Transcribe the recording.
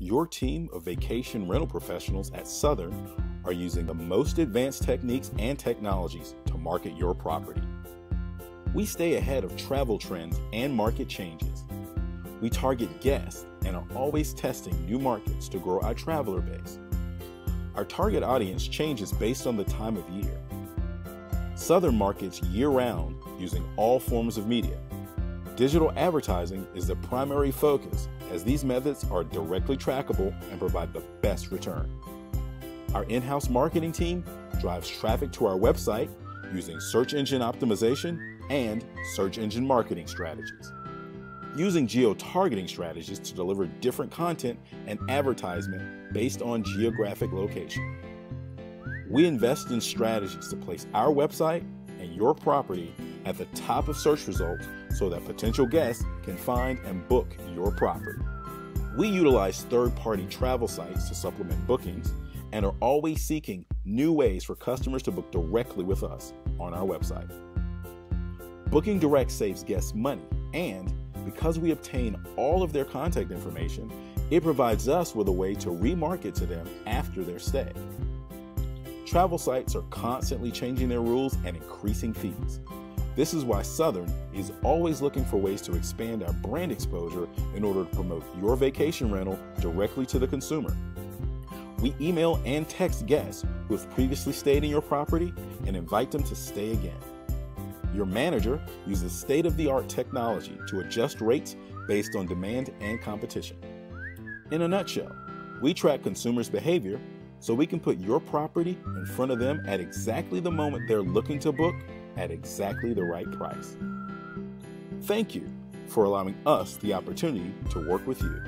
Your team of vacation rental professionals at Southern are using the most advanced techniques and technologies to market your property. We stay ahead of travel trends and market changes. We target guests and are always testing new markets to grow our traveler base. Our target audience changes based on the time of year. Southern markets year round using all forms of media. Digital advertising is the primary focus as these methods are directly trackable and provide the best return. Our in house marketing team drives traffic to our website using search engine optimization and search engine marketing strategies. Using geo targeting strategies to deliver different content and advertisement based on geographic location. We invest in strategies to place our website and your property at the top of search results so that potential guests can find and book your property. We utilize third party travel sites to supplement bookings and are always seeking new ways for customers to book directly with us on our website. Booking Direct saves guests money, and because we obtain all of their contact information, it provides us with a way to remarket to them after their stay. Travel sites are constantly changing their rules and increasing fees. This is why Southern is always looking for ways to expand our brand exposure in order to promote your vacation rental directly to the consumer. We email and text guests who have previously stayed in your property and invite them to stay again. Your manager uses state of the art technology to adjust rates based on demand and competition. In a nutshell, we track consumers' behavior so we can put your property in front of them at exactly the moment they're looking to book at exactly the right price. Thank you for allowing us the opportunity to work with you.